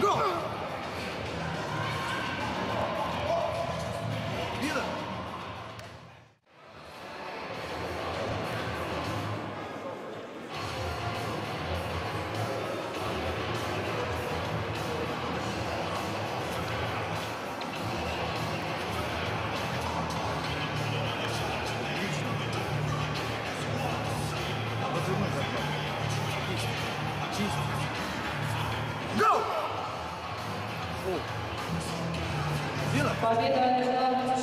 Go! Jesus. Победа